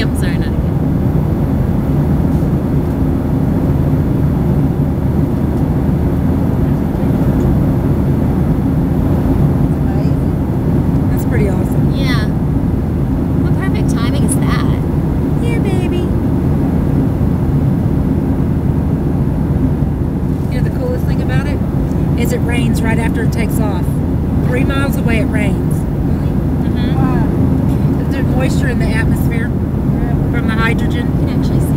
I'm sorry, not again. Amazing. That's pretty awesome. Yeah. What perfect timing is that? Yeah, baby. You know the coolest thing about it is it rains right after it takes off. Three miles away, it rains moisture in the atmosphere from the hydrogen.